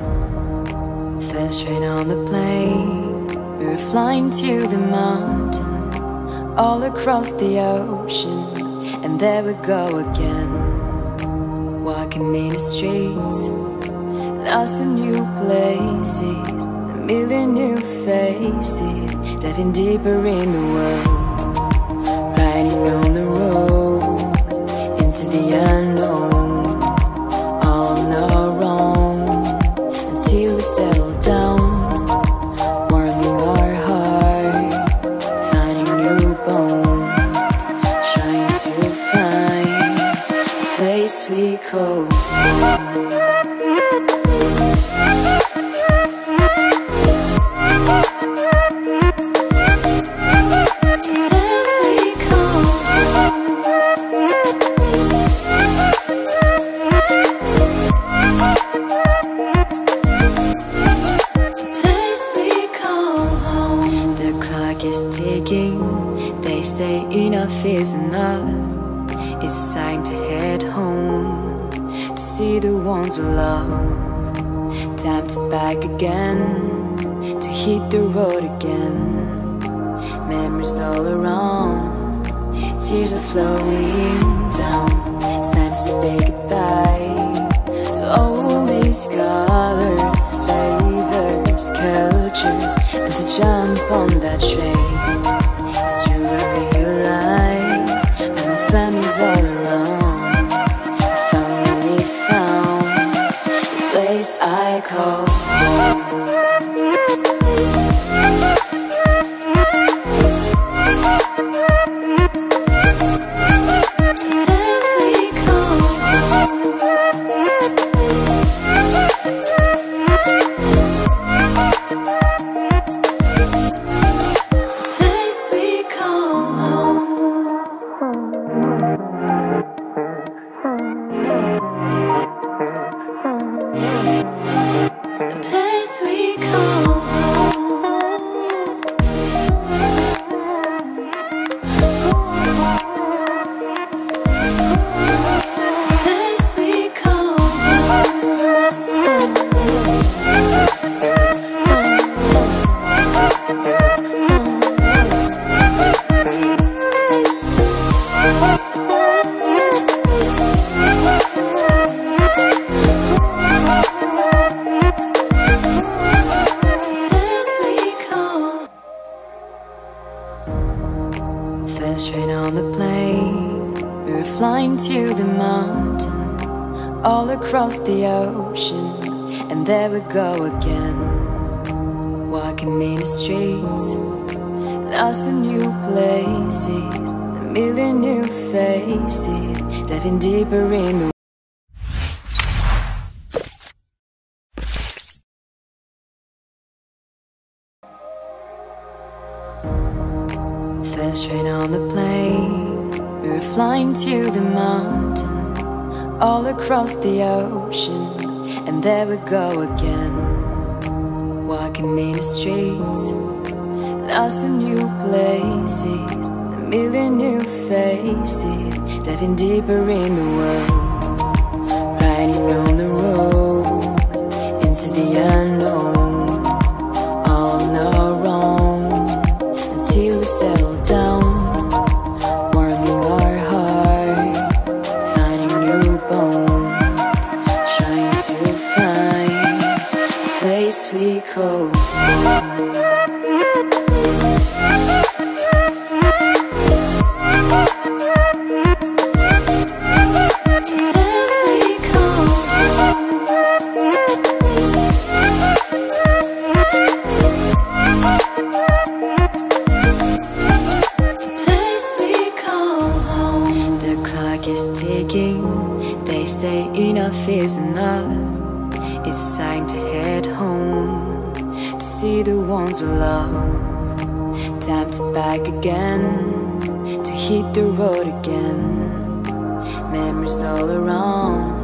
First train on the plane, we were flying to the mountain, all across the ocean, and there we go again. Walking in the streets, lost in new places, a million new faces, diving deeper in the world, home. The clock is ticking. They say enough is enough. It's time to head home to see the ones we love. Time to back again to hit the road again. Memories all around, tears are flowing down. It's time to say goodbye to all these colors, flavors, cultures, and to jump on that train. It's true, I realize home. First train on the plane, we were flying to the mountain, all across the ocean, and there we go again. Walking in the streets, lost in new places, a million new faces, diving deeper in the Train on the plane, we were flying to the mountain, all across the ocean, and there we go again. Walking in the streets, lost in new places, a million new faces, diving deeper in the world, riding on They say enough is enough. It's time to head home see the ones we love. To back again to hit the road again. Memories all around.